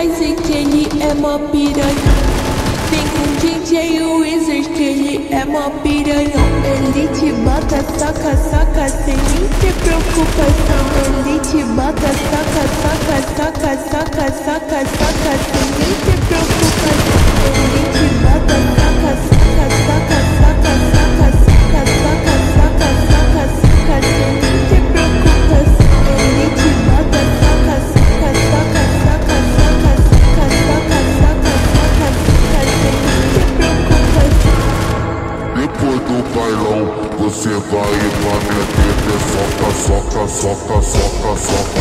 Tyson que ele é mó piranha. Vem com DJ Wizard que ele é mó piranha. Ele te bota, saca, saca sem nem preocupação. Ele te bota, saca, saca, saca, saca, saca, saca sem nem preocupação do bailão Você vai pra minha teta Soca, soca, soca, soca, soca.